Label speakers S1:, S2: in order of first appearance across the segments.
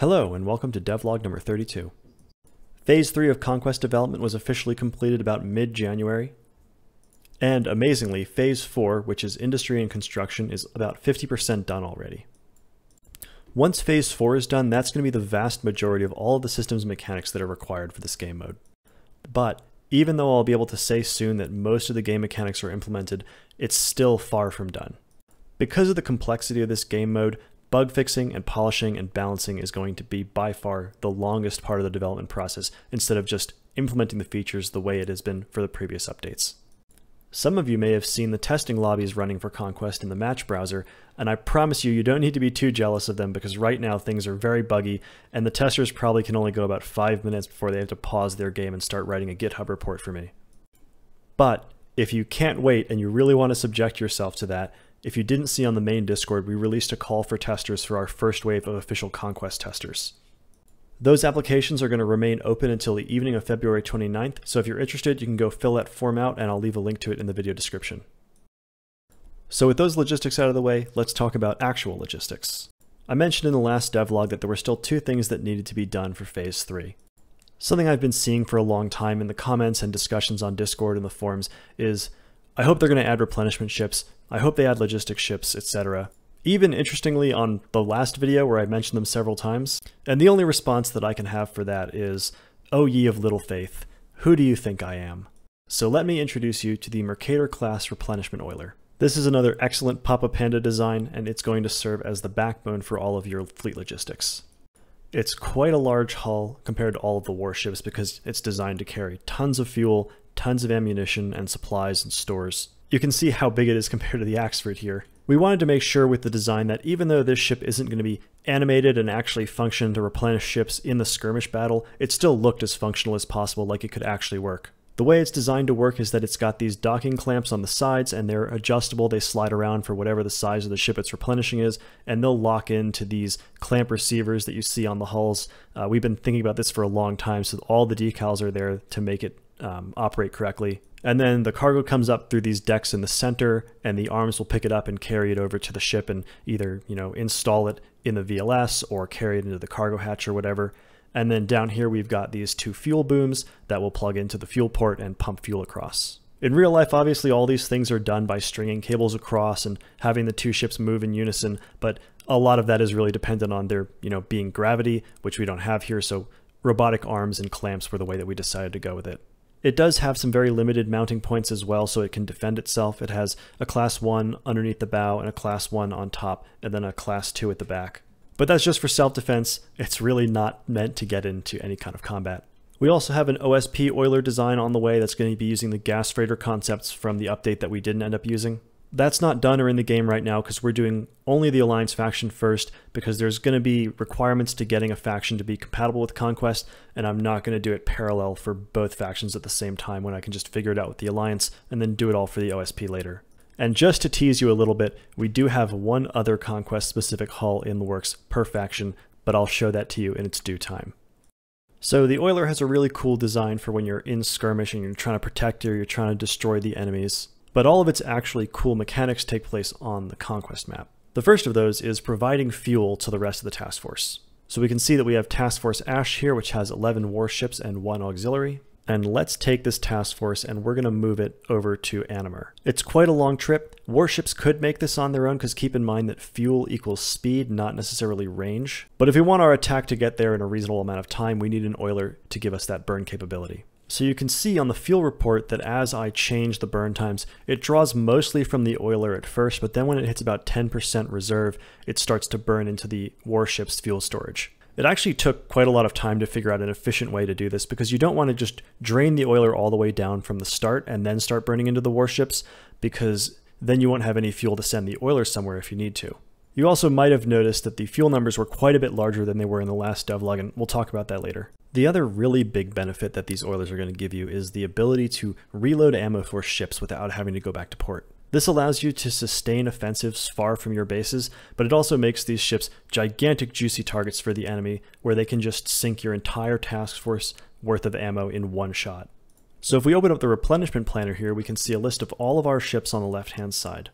S1: Hello, and welcome to devlog number 32. Phase 3 of Conquest development was officially completed about mid-January. And amazingly, Phase 4, which is industry and construction, is about 50% done already. Once Phase 4 is done, that's going to be the vast majority of all of the systems mechanics that are required for this game mode. But even though I'll be able to say soon that most of the game mechanics are implemented, it's still far from done. Because of the complexity of this game mode, bug fixing and polishing and balancing is going to be by far the longest part of the development process instead of just implementing the features the way it has been for the previous updates. Some of you may have seen the testing lobbies running for Conquest in the match browser, and I promise you, you don't need to be too jealous of them because right now things are very buggy, and the testers probably can only go about five minutes before they have to pause their game and start writing a GitHub report for me. But if you can't wait and you really want to subject yourself to that, if you didn't see on the main Discord, we released a call for testers for our first wave of official Conquest testers. Those applications are going to remain open until the evening of February 29th, so if you're interested, you can go fill that form out and I'll leave a link to it in the video description. So with those logistics out of the way, let's talk about actual logistics. I mentioned in the last devlog that there were still two things that needed to be done for Phase 3. Something I've been seeing for a long time in the comments and discussions on Discord and the forums is I hope they're going to add replenishment ships, I hope they add logistics ships, etc. Even interestingly on the last video where I mentioned them several times, and the only response that I can have for that is, O ye of little faith, who do you think I am? So let me introduce you to the Mercator class replenishment oiler. This is another excellent Papa Panda design, and it's going to serve as the backbone for all of your fleet logistics. It's quite a large hull compared to all of the warships because it's designed to carry tons of fuel, tons of ammunition and supplies and stores. You can see how big it is compared to the Axford here. We wanted to make sure with the design that even though this ship isn't going to be animated and actually function to replenish ships in the skirmish battle, it still looked as functional as possible like it could actually work. The way it's designed to work is that it's got these docking clamps on the sides and they're adjustable. They slide around for whatever the size of the ship it's replenishing is, and they'll lock into these clamp receivers that you see on the hulls. Uh, we've been thinking about this for a long time, so all the decals are there to make it um, operate correctly. And then the cargo comes up through these decks in the center, and the arms will pick it up and carry it over to the ship and either, you know, install it in the VLS or carry it into the cargo hatch or whatever. And then down here we've got these two fuel booms that will plug into the fuel port and pump fuel across. In real life, obviously, all these things are done by stringing cables across and having the two ships move in unison, but a lot of that is really dependent on there, you know, being gravity, which we don't have here, so robotic arms and clamps were the way that we decided to go with it. It does have some very limited mounting points as well, so it can defend itself. It has a class 1 underneath the bow and a class 1 on top, and then a class 2 at the back. But that's just for self-defense. It's really not meant to get into any kind of combat. We also have an OSP oiler design on the way that's going to be using the gas freighter concepts from the update that we didn't end up using. That's not done or in the game right now because we're doing only the Alliance faction first because there's going to be requirements to getting a faction to be compatible with Conquest, and I'm not going to do it parallel for both factions at the same time when I can just figure it out with the Alliance and then do it all for the OSP later. And just to tease you a little bit, we do have one other Conquest specific hull in the works per faction, but I'll show that to you in its due time. So the Oiler has a really cool design for when you're in skirmish and you're trying to protect or you're trying to destroy the enemies but all of its actually cool mechanics take place on the Conquest map. The first of those is providing fuel to the rest of the task force. So we can see that we have Task Force Ash here, which has 11 warships and one auxiliary. And let's take this task force and we're going to move it over to Animer. It's quite a long trip. Warships could make this on their own because keep in mind that fuel equals speed, not necessarily range. But if we want our attack to get there in a reasonable amount of time, we need an oiler to give us that burn capability. So you can see on the fuel report that as I change the burn times, it draws mostly from the oiler at first, but then when it hits about 10% reserve, it starts to burn into the warship's fuel storage. It actually took quite a lot of time to figure out an efficient way to do this because you don't want to just drain the oiler all the way down from the start and then start burning into the warships because then you won't have any fuel to send the oiler somewhere if you need to. You also might have noticed that the fuel numbers were quite a bit larger than they were in the last devlog, and we'll talk about that later. The other really big benefit that these oilers are going to give you is the ability to reload ammo for ships without having to go back to port. This allows you to sustain offensives far from your bases, but it also makes these ships gigantic juicy targets for the enemy where they can just sink your entire task force worth of ammo in one shot. So if we open up the replenishment planner here, we can see a list of all of our ships on the left hand side.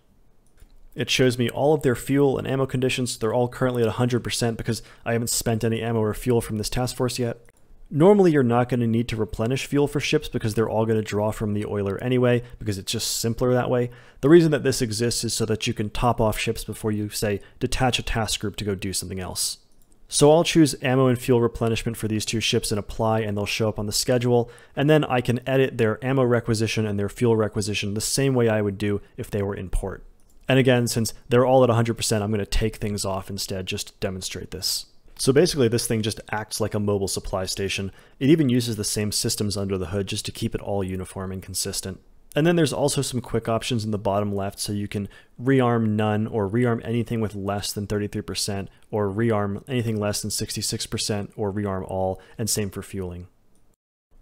S1: It shows me all of their fuel and ammo conditions. They're all currently at 100% because I haven't spent any ammo or fuel from this task force yet. Normally, you're not going to need to replenish fuel for ships because they're all going to draw from the oiler anyway, because it's just simpler that way. The reason that this exists is so that you can top off ships before you, say, detach a task group to go do something else. So I'll choose ammo and fuel replenishment for these two ships and apply, and they'll show up on the schedule, and then I can edit their ammo requisition and their fuel requisition the same way I would do if they were in port. And again, since they're all at 100%, I'm going to take things off instead just to demonstrate this. So basically this thing just acts like a mobile supply station. It even uses the same systems under the hood just to keep it all uniform and consistent. And then there's also some quick options in the bottom left so you can rearm none or rearm anything with less than 33% or rearm anything less than 66% or rearm all and same for fueling.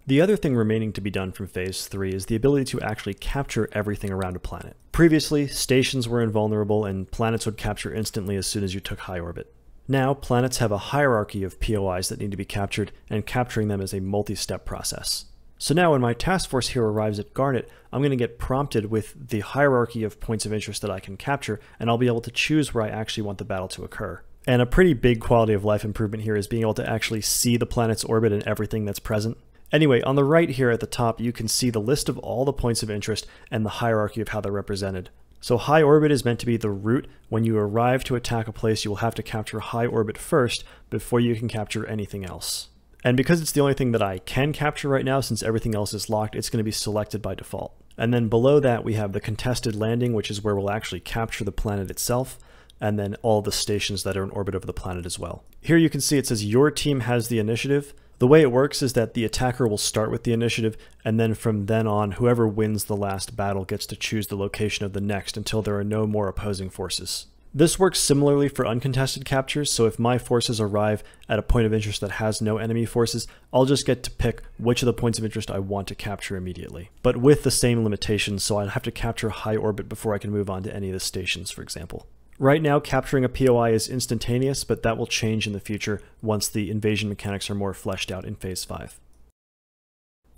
S1: The other thing remaining to be done from Phase 3 is the ability to actually capture everything around a planet. Previously, stations were invulnerable and planets would capture instantly as soon as you took high orbit. Now, planets have a hierarchy of POIs that need to be captured, and capturing them is a multi-step process. So now when my task force here arrives at Garnet, I'm going to get prompted with the hierarchy of points of interest that I can capture, and I'll be able to choose where I actually want the battle to occur. And a pretty big quality of life improvement here is being able to actually see the planet's orbit and everything that's present. Anyway, on the right here at the top, you can see the list of all the points of interest and the hierarchy of how they're represented. So high orbit is meant to be the route. When you arrive to attack a place, you will have to capture high orbit first before you can capture anything else. And because it's the only thing that I can capture right now, since everything else is locked, it's going to be selected by default. And then below that, we have the contested landing, which is where we'll actually capture the planet itself, and then all the stations that are in orbit of the planet as well. Here you can see it says your team has the initiative, the way it works is that the attacker will start with the initiative, and then from then on, whoever wins the last battle gets to choose the location of the next until there are no more opposing forces. This works similarly for uncontested captures, so if my forces arrive at a point of interest that has no enemy forces, I'll just get to pick which of the points of interest I want to capture immediately. But with the same limitations, so I'd have to capture high orbit before I can move on to any of the stations, for example. Right now, capturing a POI is instantaneous, but that will change in the future once the invasion mechanics are more fleshed out in Phase 5.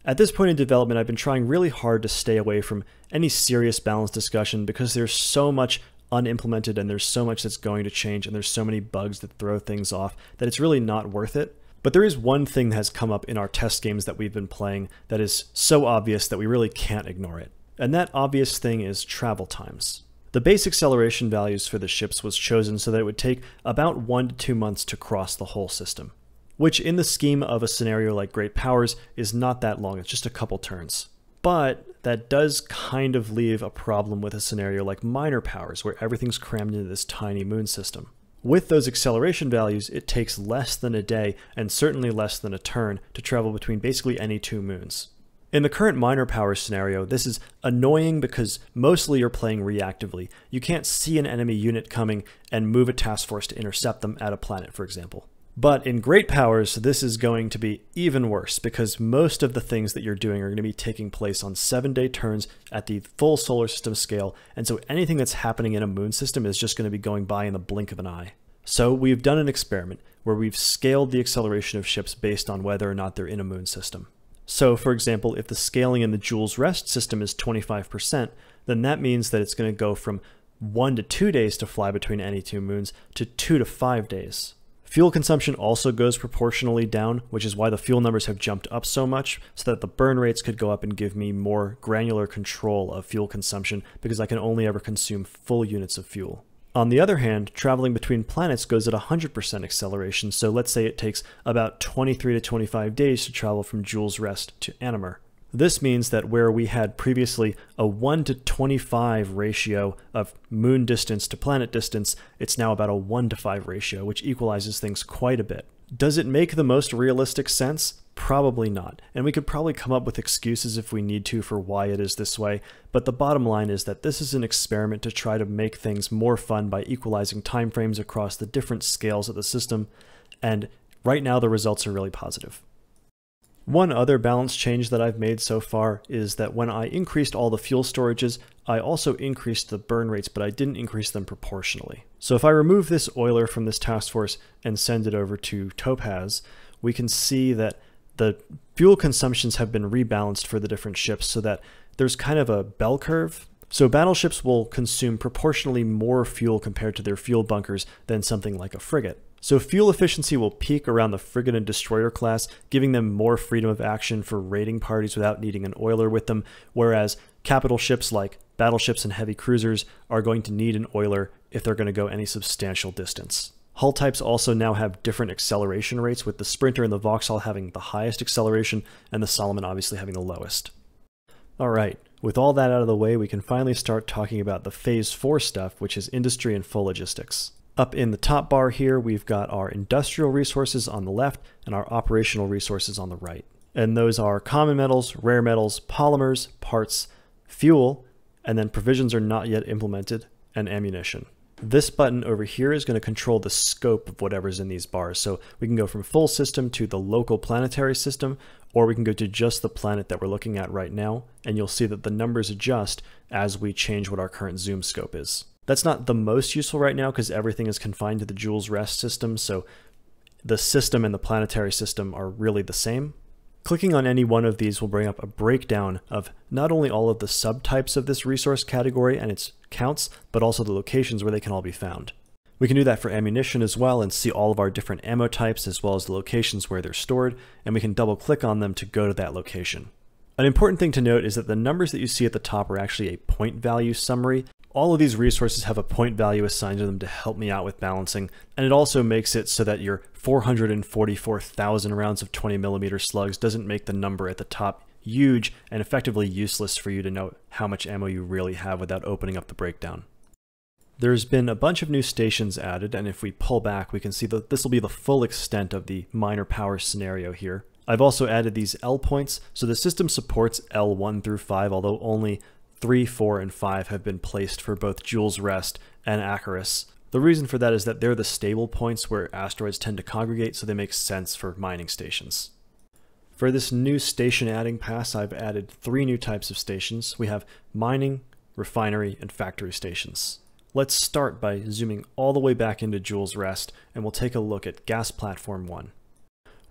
S1: At this point in development, I've been trying really hard to stay away from any serious balance discussion because there's so much unimplemented and there's so much that's going to change and there's so many bugs that throw things off that it's really not worth it. But there is one thing that has come up in our test games that we've been playing that is so obvious that we really can't ignore it. And that obvious thing is travel times. The base acceleration values for the ships was chosen so that it would take about one to two months to cross the whole system, which in the scheme of a scenario like Great Powers is not that long, it's just a couple turns. But that does kind of leave a problem with a scenario like Minor Powers, where everything's crammed into this tiny moon system. With those acceleration values, it takes less than a day and certainly less than a turn to travel between basically any two moons. In the current minor power scenario, this is annoying because mostly you're playing reactively. You can't see an enemy unit coming and move a task force to intercept them at a planet, for example. But in great powers, this is going to be even worse because most of the things that you're doing are going to be taking place on seven day turns at the full solar system scale, and so anything that's happening in a moon system is just going to be going by in the blink of an eye. So we've done an experiment where we've scaled the acceleration of ships based on whether or not they're in a moon system. So for example, if the scaling in the Jool's Rest system is 25%, then that means that it's going to go from one to two days to fly between any two moons to two to five days. Fuel consumption also goes proportionally down, which is why the fuel numbers have jumped up so much, so that the burn rates could go up and give me more granular control of fuel consumption because I can only ever consume full units of fuel. On the other hand, traveling between planets goes at 100% acceleration, so let's say it takes about 23 to 25 days to travel from Jool's Rest to Animer. This means that where we had previously a 1 to 25 ratio of moon distance to planet distance, it's now about a 1 to 5 ratio, which equalizes things quite a bit. Does it make the most realistic sense? Probably not. And we could probably come up with excuses if we need to for why it is this way, but the bottom line is that this is an experiment to try to make things more fun by equalizing timeframes across the different scales of the system, and right now the results are really positive. One other balance change that I've made so far is that when I increased all the fuel storages, I also increased the burn rates, but I didn't increase them proportionally. So if I remove this oiler from this task force and send it over to Topaz, we can see that the fuel consumptions have been rebalanced for the different ships so that there's kind of a bell curve So battleships will consume proportionally more fuel compared to their fuel bunkers than something like a frigate. So fuel efficiency will peak around the frigate and destroyer class, giving them more freedom of action for raiding parties without needing an oiler with them, whereas capital ships like battleships and heavy cruisers are going to need an oiler if they're going to go any substantial distance. Hull types also now have different acceleration rates, with the Sprinter and the Vauxhall having the highest acceleration and the Solomon obviously having the lowest. Alright, with all that out of the way, we can finally start talking about the Phase 4 stuff, which is industry and full logistics. Up in the top bar here, we've got our industrial resources on the left and our operational resources on the right. And those are common metals, rare metals, polymers, parts, fuel, and then provisions are not yet implemented, and ammunition. This button over here is going to control the scope of whatever's in these bars. So we can go from full system to the local planetary system, or we can go to just the planet that we're looking at right now, and you'll see that the numbers adjust as we change what our current zoom scope is. That's not the most useful right now because everything is confined to the Jool's Rest system, so the system and the planetary system are really the same. Clicking on any one of these will bring up a breakdown of not only all of the subtypes of this resource category and its counts, but also the locations where they can all be found. We can do that for ammunition as well and see all of our different ammo types as well as the locations where they're stored, and we can double click on them to go to that location. An important thing to note is that the numbers that you see at the top are actually a point value summary, all of these resources have a point value assigned to them to help me out with balancing, and it also makes it so that your 444,000 rounds of 20 millimeter slugs doesn't make the number at the top huge and effectively useless for you to know how much ammo you really have without opening up the breakdown. There's been a bunch of new stations added, and if we pull back, we can see that this will be the full extent of the minor power scenario here. I've also added these L points, so the system supports L1 through 5, although only 3, 4, and 5 have been placed for both Jool's Rest and Acherus. The reason for that is that they're the stable points where asteroids tend to congregate, so they make sense for mining stations. For this new station adding pass, I've added three new types of stations. We have mining, refinery, and factory stations. Let's start by zooming all the way back into Jool's Rest, and we'll take a look at Gas Platform 1.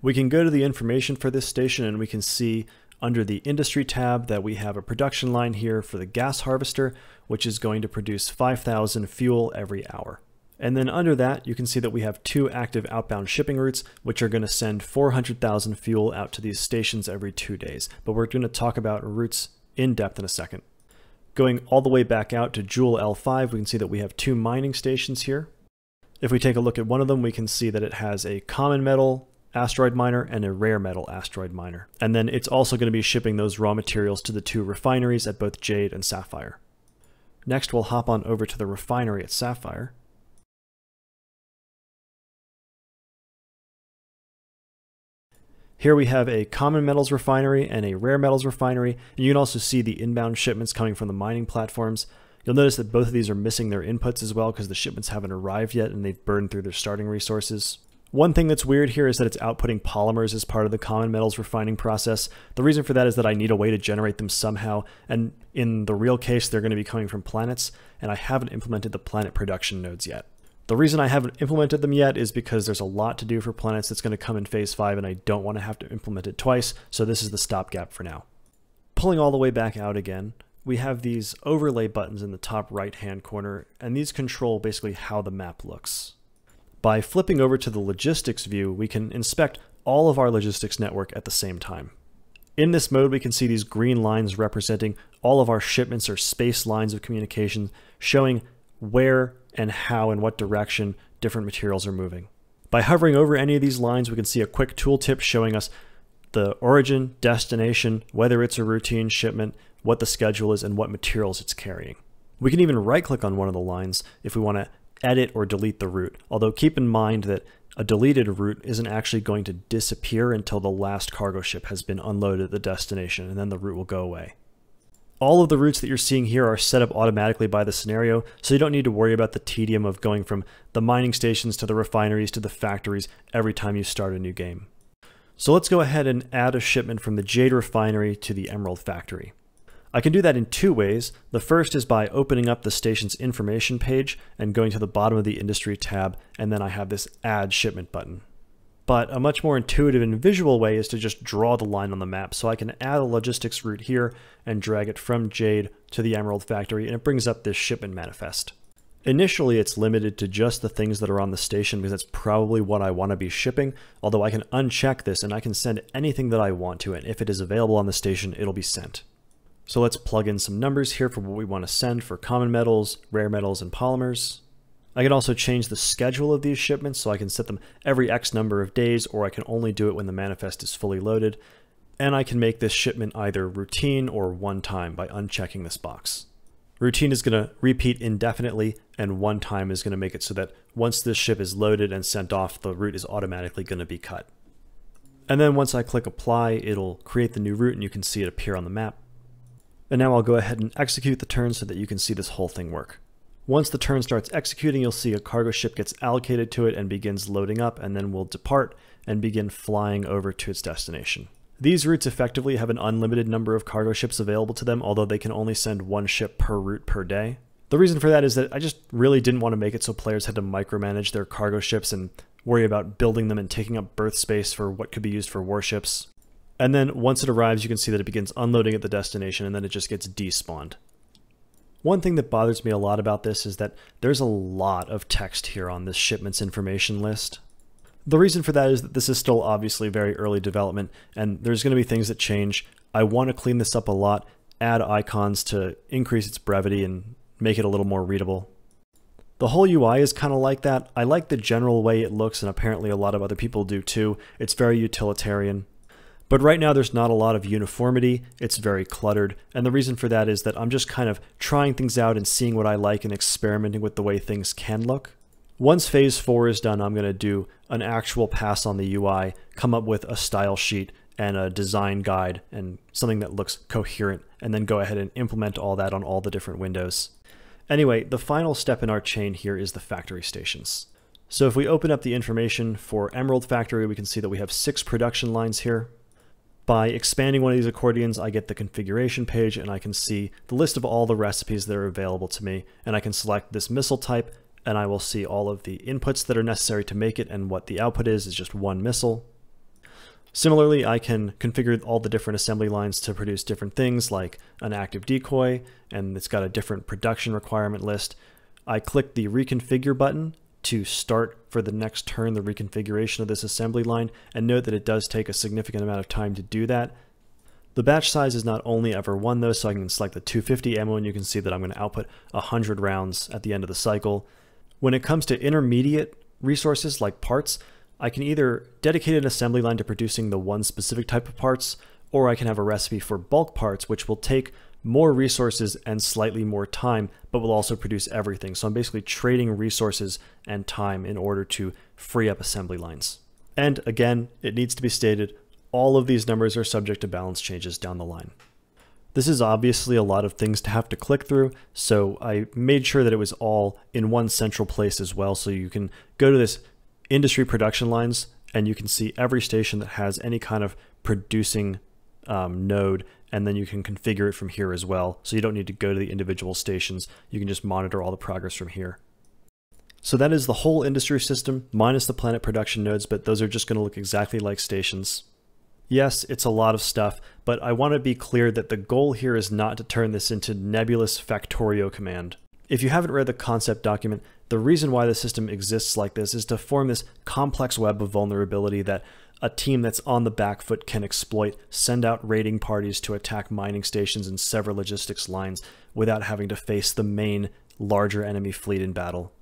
S1: We can go to the information for this station and we can see under the industry tab that we have a production line here for the gas harvester, which is going to produce 5,000 fuel every hour. And then under that, you can see that we have two active outbound shipping routes, which are going to send 400,000 fuel out to these stations every two days. But we're going to talk about routes in depth in a second. Going all the way back out to Jool L5, we can see that we have two mining stations here. If we take a look at one of them, we can see that it has a common metal asteroid miner and a rare metal asteroid miner. And then it's also going to be shipping those raw materials to the two refineries at both Jade and Sapphire. Next, we'll hop on over to the refinery at Sapphire. Here we have a common metals refinery and a rare metals refinery, and you can also see the inbound shipments coming from the mining platforms. You'll notice that both of these are missing their inputs as well because the shipments haven't arrived yet and they've burned through their starting resources. One thing that's weird here is that it's outputting polymers as part of the common metals refining process. The reason for that is that I need a way to generate them somehow, and in the real case, they're going to be coming from planets, and I haven't implemented the planet production nodes yet. The reason I haven't implemented them yet is because there's a lot to do for planets that's going to come in phase 5 and I don't want to have to implement it twice, so this is the stopgap for now. Pulling all the way back out again, we have these overlay buttons in the top right hand corner, and these control basically how the map looks. By flipping over to the logistics view, we can inspect all of our logistics network at the same time. In this mode, we can see these green lines representing all of our shipments or space lines of communication, showing where and how and what direction different materials are moving. By hovering over any of these lines, we can see a quick tooltip showing us the origin, destination, whether it's a routine shipment, what the schedule is, and what materials it's carrying. We can even right click on one of the lines if we want to edit or delete the route. Although keep in mind that a deleted route isn't actually going to disappear until the last cargo ship has been unloaded at the destination, and then the route will go away. All of the routes that you're seeing here are set up automatically by the scenario, so you don't need to worry about the tedium of going from the mining stations to the refineries to the factories every time you start a new game. So let's go ahead and add a shipment from the Jade Refinery to the Emerald Factory. I can do that in two ways. The first is by opening up the station's information page and going to the bottom of the industry tab, and then I have this add shipment button. But a much more intuitive and visual way is to just draw the line on the map. So I can add a logistics route here and drag it from Jade to the Emerald Factory, and it brings up this shipment manifest. Initially, it's limited to just the things that are on the station because that's probably what I want to be shipping, although I can uncheck this and I can send anything that I want to, and if it is available on the station, it'll be sent. So let's plug in some numbers here for what we want to send for common metals, rare metals, and polymers. I can also change the schedule of these shipments so I can set them every X number of days or I can only do it when the manifest is fully loaded. And I can make this shipment either routine or one time by unchecking this box. Routine is going to repeat indefinitely and one time is going to make it so that once this ship is loaded and sent off, the route is automatically going to be cut. And then once I click apply, it'll create the new route and you can see it appear on the map. And now I'll go ahead and execute the turn so that you can see this whole thing work. Once the turn starts executing, you'll see a cargo ship gets allocated to it and begins loading up and then will depart and begin flying over to its destination. These routes effectively have an unlimited number of cargo ships available to them, although they can only send one ship per route per day. The reason for that is that I just really didn't want to make it so players had to micromanage their cargo ships and worry about building them and taking up berth space for what could be used for warships. And then once it arrives, you can see that it begins unloading at the destination and then it just gets despawned. One thing that bothers me a lot about this is that there's a lot of text here on this shipments information list. The reason for that is that this is still obviously very early development and there's going to be things that change. I want to clean this up a lot, add icons to increase its brevity and make it a little more readable. The whole UI is kind of like that. I like the general way it looks and apparently a lot of other people do too. It's very utilitarian. But right now there's not a lot of uniformity, it's very cluttered, and the reason for that is that I'm just kind of trying things out and seeing what I like and experimenting with the way things can look. Once phase 4 is done, I'm going to do an actual pass on the UI, come up with a style sheet and a design guide and something that looks coherent, and then go ahead and implement all that on all the different windows. Anyway, the final step in our chain here is the factory stations. So if we open up the information for Emerald Factory, we can see that we have six production lines here. By expanding one of these accordions, I get the configuration page and I can see the list of all the recipes that are available to me. And I can select this missile type and I will see all of the inputs that are necessary to make it and what the output is, is just one missile. Similarly, I can configure all the different assembly lines to produce different things like an active decoy, and it's got a different production requirement list. I click the reconfigure button to start for the next turn the reconfiguration of this assembly line and note that it does take a significant amount of time to do that. The batch size is not only ever one though, so I can select the 250 ammo and you can see that I'm going to output 100 rounds at the end of the cycle. When it comes to intermediate resources like parts, I can either dedicate an assembly line to producing the one specific type of parts, or I can have a recipe for bulk parts, which will take more resources and slightly more time, but will also produce everything. So I'm basically trading resources and time in order to free up assembly lines. And again, it needs to be stated, all of these numbers are subject to balance changes down the line. This is obviously a lot of things to have to click through, so I made sure that it was all in one central place as well, so you can go to this industry production lines and you can see every station that has any kind of producing um, node and then you can configure it from here as well. So you don't need to go to the individual stations. You can just monitor all the progress from here. So that is the whole industry system, minus the planet production nodes, but those are just going to look exactly like stations. Yes, it's a lot of stuff, but I want to be clear that the goal here is not to turn this into nebulous Factorio command. If you haven't read the concept document, the reason why the system exists like this is to form this complex web of vulnerability that a team that's on the back foot can exploit, send out raiding parties to attack mining stations and sever logistics lines without having to face the main, larger enemy fleet in battle.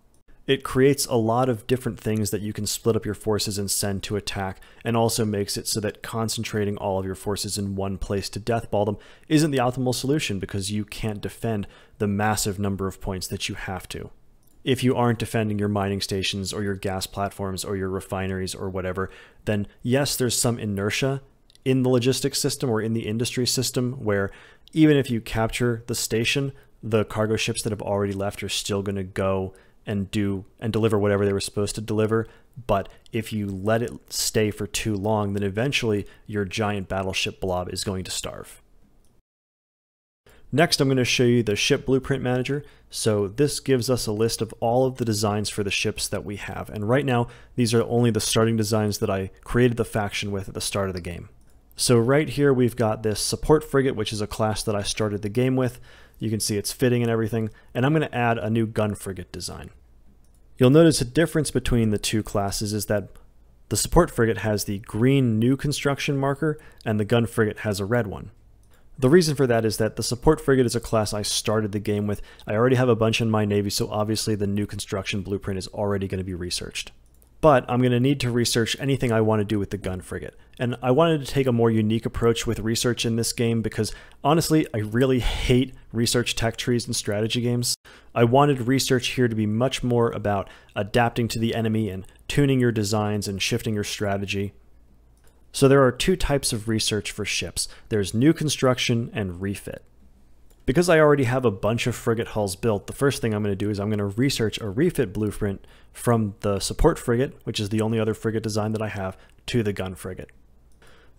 S1: It creates a lot of different things that you can split up your forces and send to attack, and also makes it so that concentrating all of your forces in one place to deathball them isn't the optimal solution because you can't defend the massive number of points that you have to if you aren't defending your mining stations or your gas platforms or your refineries or whatever, then yes, there's some inertia in the logistics system or in the industry system where even if you capture the station, the cargo ships that have already left are still going to go and do and deliver whatever they were supposed to deliver. But if you let it stay for too long, then eventually your giant battleship blob is going to starve. Next, I'm going to show you the ship blueprint manager. So this gives us a list of all of the designs for the ships that we have. And right now, these are only the starting designs that I created the faction with at the start of the game. So right here, we've got this support frigate, which is a class that I started the game with. You can see it's fitting and everything. And I'm going to add a new gun frigate design. You'll notice a difference between the two classes is that the support frigate has the green new construction marker and the gun frigate has a red one. The reason for that is that the support frigate is a class I started the game with. I already have a bunch in my navy, so obviously the new construction blueprint is already going to be researched. But I'm going to need to research anything I want to do with the gun frigate. And I wanted to take a more unique approach with research in this game because honestly, I really hate research tech trees in strategy games. I wanted research here to be much more about adapting to the enemy and tuning your designs and shifting your strategy. So there are two types of research for ships. There's new construction and refit. Because I already have a bunch of frigate hulls built, the first thing I'm going to do is I'm going to research a refit blueprint from the support frigate, which is the only other frigate design that I have, to the gun frigate.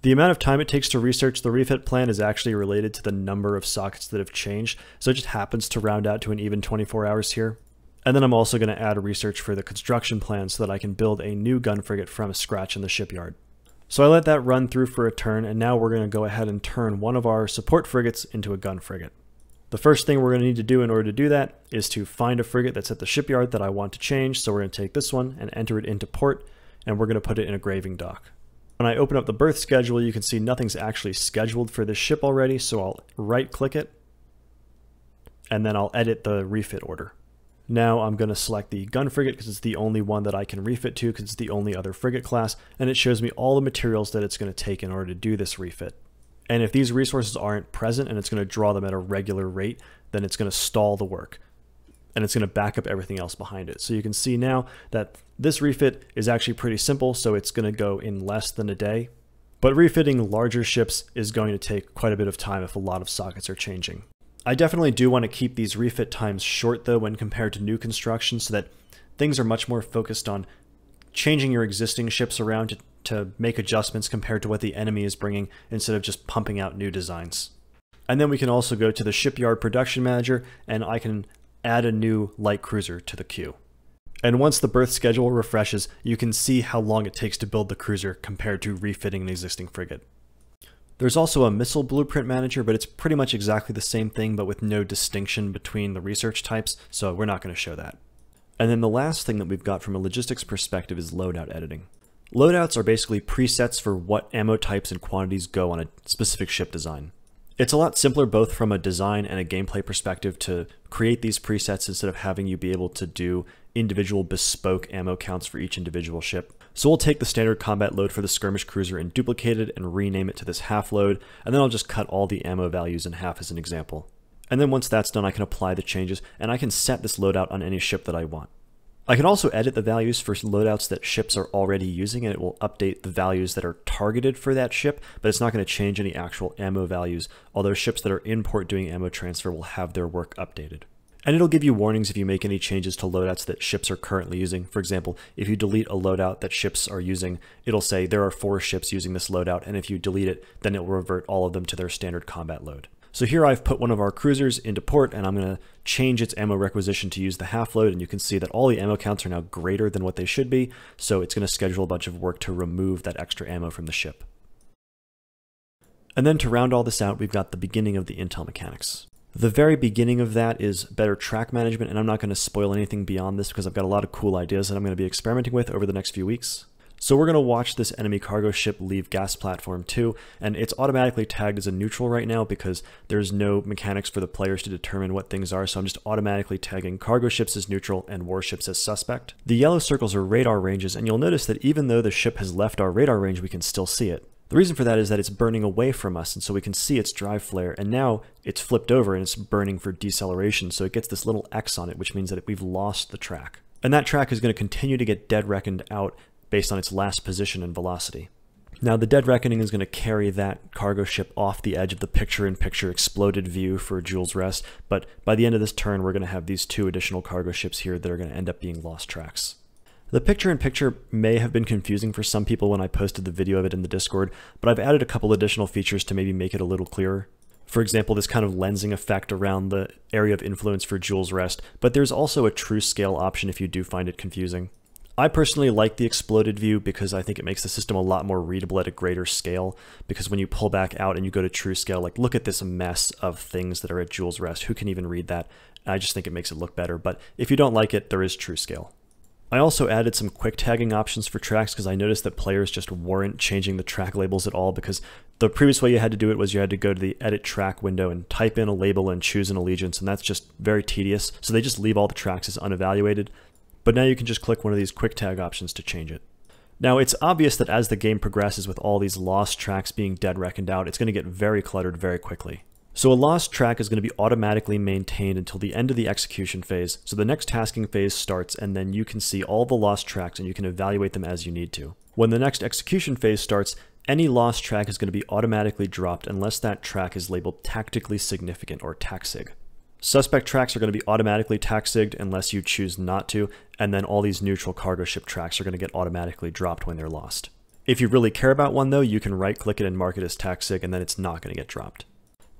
S1: The amount of time it takes to research the refit plan is actually related to the number of sockets that have changed, so it just happens to round out to an even 24 hours here. And then I'm also going to add research for the construction plan so that I can build a new gun frigate from scratch in the shipyard. So I let that run through for a turn, and now we're going to go ahead and turn one of our support frigates into a gun frigate. The first thing we're going to need to do in order to do that is to find a frigate that's at the shipyard that I want to change. So we're going to take this one and enter it into port, and we're going to put it in a graving dock. When I open up the berth schedule, you can see nothing's actually scheduled for this ship already, so I'll right click it, and then I'll edit the refit order. Now I'm going to select the gun frigate because it's the only one that I can refit to because it's the only other frigate class, and it shows me all the materials that it's going to take in order to do this refit. And if these resources aren't present and it's going to draw them at a regular rate, then it's going to stall the work. And it's going to back up everything else behind it. So you can see now that this refit is actually pretty simple, so it's going to go in less than a day. But refitting larger ships is going to take quite a bit of time if a lot of sockets are changing. I definitely do want to keep these refit times short though when compared to new construction so that things are much more focused on changing your existing ships around to, to make adjustments compared to what the enemy is bringing instead of just pumping out new designs. And then we can also go to the shipyard production manager and I can add a new light cruiser to the queue. And once the berth schedule refreshes, you can see how long it takes to build the cruiser compared to refitting an existing frigate. There's also a missile blueprint manager, but it's pretty much exactly the same thing, but with no distinction between the research types, so we're not going to show that. And then the last thing that we've got from a logistics perspective is loadout editing. Loadouts are basically presets for what ammo types and quantities go on a specific ship design. It's a lot simpler both from a design and a gameplay perspective to create these presets instead of having you be able to do individual bespoke ammo counts for each individual ship. So we'll take the standard combat load for the skirmish cruiser and duplicate it and rename it to this half load, and then I'll just cut all the ammo values in half as an example. And then once that's done, I can apply the changes, and I can set this loadout on any ship that I want. I can also edit the values for loadouts that ships are already using, and it will update the values that are targeted for that ship, but it's not going to change any actual ammo values, although ships that are in port doing ammo transfer will have their work updated. And it'll give you warnings if you make any changes to loadouts that ships are currently using. For example, if you delete a loadout that ships are using, it'll say there are four ships using this loadout, and if you delete it, then it will revert all of them to their standard combat load. So here I've put one of our cruisers into port and I'm going to change its ammo requisition to use the half load and you can see that all the ammo counts are now greater than what they should be, so it's going to schedule a bunch of work to remove that extra ammo from the ship. And then to round all this out, we've got the beginning of the intel mechanics. The very beginning of that is better track management, and I'm not going to spoil anything beyond this because I've got a lot of cool ideas that I'm going to be experimenting with over the next few weeks. So we're going to watch this enemy cargo ship leave gas platform 2, and it's automatically tagged as a neutral right now because there's no mechanics for the players to determine what things are, so I'm just automatically tagging cargo ships as neutral and warships as suspect. The yellow circles are radar ranges, and you'll notice that even though the ship has left our radar range, we can still see it. The reason for that is that it's burning away from us, and so we can see its drive flare, and now it's flipped over and it's burning for deceleration, so it gets this little X on it, which means that we've lost the track. And that track is going to continue to get dead reckoned out based on its last position and velocity. Now, the Dead Reckoning is going to carry that cargo ship off the edge of the picture-in-picture -picture exploded view for Jool's Rest, but by the end of this turn, we're going to have these two additional cargo ships here that are going to end up being lost tracks. The picture-in-picture -picture may have been confusing for some people when I posted the video of it in the Discord, but I've added a couple additional features to maybe make it a little clearer. For example, this kind of lensing effect around the area of influence for Jool's Rest, but there's also a true scale option if you do find it confusing. I personally like the exploded view because I think it makes the system a lot more readable at a greater scale. Because when you pull back out and you go to true scale, like look at this mess of things that are at Jool's Rest. Who can even read that? I just think it makes it look better. But if you don't like it, there is true scale. I also added some quick tagging options for tracks because I noticed that players just weren't changing the track labels at all because the previous way you had to do it was you had to go to the edit track window and type in a label and choose an allegiance and that's just very tedious. So they just leave all the tracks as unevaluated. But now you can just click one of these quick tag options to change it. Now it's obvious that as the game progresses with all these lost tracks being dead reckoned out, it's going to get very cluttered very quickly. So a lost track is going to be automatically maintained until the end of the execution phase. So the next tasking phase starts and then you can see all the lost tracks and you can evaluate them as you need to. When the next execution phase starts, any lost track is going to be automatically dropped unless that track is labeled tactically significant or TACSIG. Suspect tracks are going to be automatically TACSIGed unless you choose not to, and then all these neutral cargo ship tracks are going to get automatically dropped when they're lost. If you really care about one though, you can right click it and mark it as TACSIG and then it's not going to get dropped.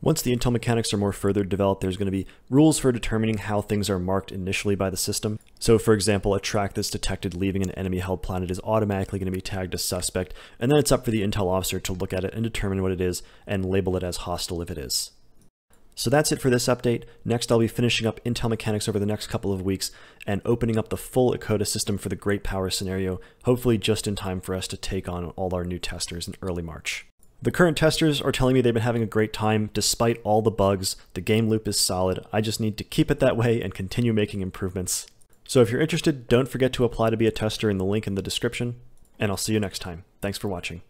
S1: Once the intel mechanics are more further developed, there's going to be rules for determining how things are marked initially by the system. So for example, a track that's detected leaving an enemy-held planet is automatically going to be tagged as suspect, and then it's up for the intel officer to look at it and determine what it is and label it as hostile if it is. So that's it for this update. Next, I'll be finishing up Intel mechanics over the next couple of weeks and opening up the full ECODA system for the Great Power scenario, hopefully just in time for us to take on all our new testers in early March. The current testers are telling me they've been having a great time despite all the bugs. The game loop is solid. I just need to keep it that way and continue making improvements. So if you're interested, don't forget to apply to be a tester in the link in the description, and I'll see you next time. Thanks for watching.